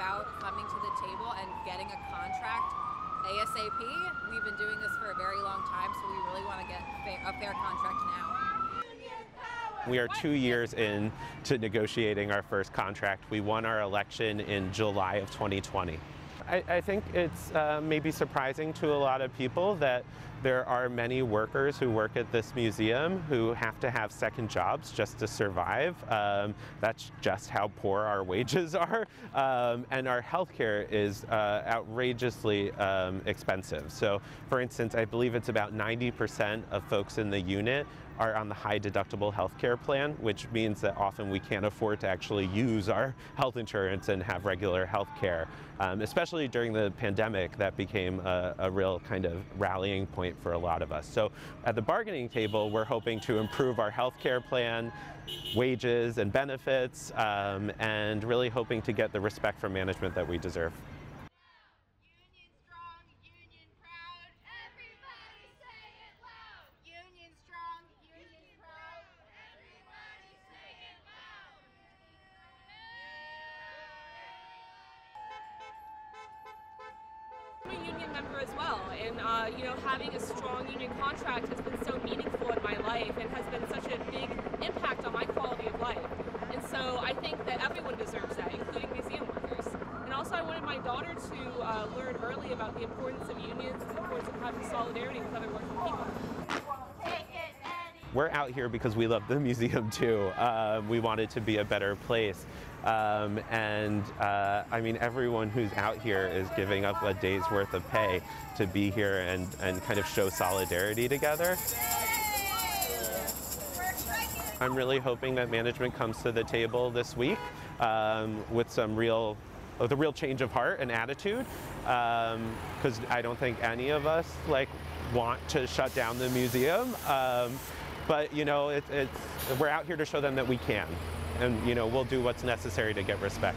about coming to the table and getting a contract ASAP. We've been doing this for a very long time, so we really want to get a fair contract now. We are two years in to negotiating our first contract. We won our election in July of 2020. I, I think it's uh, maybe surprising to a lot of people that there are many workers who work at this museum who have to have second jobs just to survive. Um, that's just how poor our wages are. Um, and our healthcare is uh, outrageously um, expensive. So, for instance, I believe it's about 90% of folks in the unit are on the high deductible health care plan, which means that often we can't afford to actually use our health insurance and have regular health care. Um, especially during the pandemic, that became a, a real kind of rallying point for a lot of us. So at the bargaining table, we're hoping to improve our health care plan, wages and benefits, um, and really hoping to get the respect from management that we deserve. A union member as well, and uh, you know, having a strong union contract has been so meaningful in my life and has been such a big impact on my quality of life. And so I think that everyone deserves that, including museum workers. And also, I wanted my daughter to uh, learn early about the importance of unions and the importance of having solidarity with other working people. We're out here because we love the museum too. Uh, we want it to be a better place. Um, and uh, I mean, everyone who's out here is giving up a day's worth of pay to be here and, and kind of show solidarity together. I'm really hoping that management comes to the table this week um, with some real with a real change of heart and attitude because um, I don't think any of us like want to shut down the museum um, but you know it, it's we're out here to show them that we can and you know we'll do what's necessary to get respect.